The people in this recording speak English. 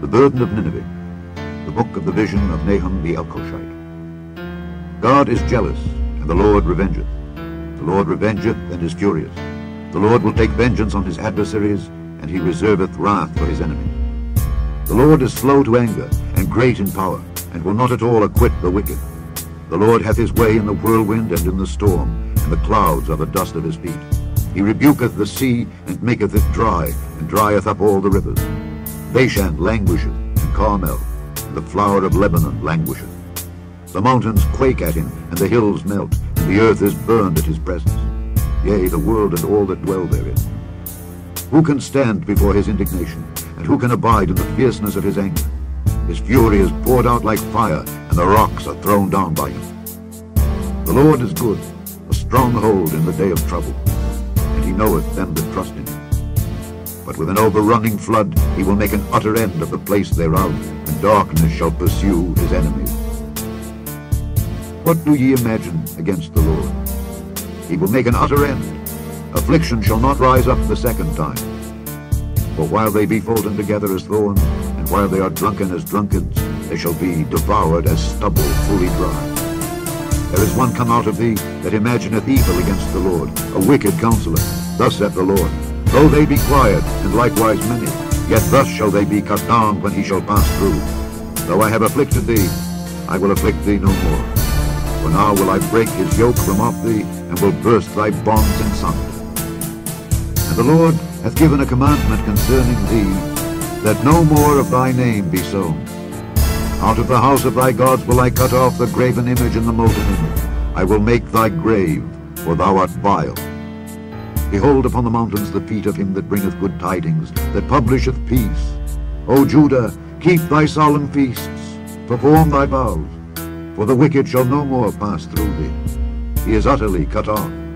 The Burden of Nineveh, the book of the vision of Nahum the Elkoshite. God is jealous, and the Lord revengeth. The Lord revengeth and is furious. The Lord will take vengeance on his adversaries, and he reserveth wrath for his enemies. The Lord is slow to anger, and great in power, and will not at all acquit the wicked. The Lord hath his way in the whirlwind and in the storm, and the clouds are the dust of his feet. He rebuketh the sea, and maketh it dry, and drieth up all the rivers. Bashan languisheth, and Carmel, and the flower of Lebanon languisheth. The mountains quake at him, and the hills melt, and the earth is burned at his presence. Yea, the world and all that dwell therein. Who can stand before his indignation, and who can abide in the fierceness of his anger? His fury is poured out like fire, and the rocks are thrown down by him. The Lord is good, a stronghold in the day of trouble, and he knoweth them that trust in him. But with an overrunning flood he will make an utter end of the place thereof, and darkness shall pursue his enemies. What do ye imagine against the Lord? He will make an utter end. Affliction shall not rise up the second time. For while they be folden together as thorns, and while they are drunken as drunkards, they shall be devoured as stubble fully dry. There is one come out of thee that imagineth evil against the Lord, a wicked counselor. Thus saith the Lord, Though they be quiet, and likewise many, yet thus shall they be cut down when he shall pass through. Though I have afflicted thee, I will afflict thee no more. For now will I break his yoke from off thee, and will burst thy bonds in sunder. And the Lord hath given a commandment concerning thee, that no more of thy name be sown. Out of the house of thy gods will I cut off the graven image and the molten image. I will make thy grave, for thou art vile. Behold upon the mountains the feet of him that bringeth good tidings, that publisheth peace. O Judah, keep thy solemn feasts, perform thy vows, for the wicked shall no more pass through thee. He is utterly cut off.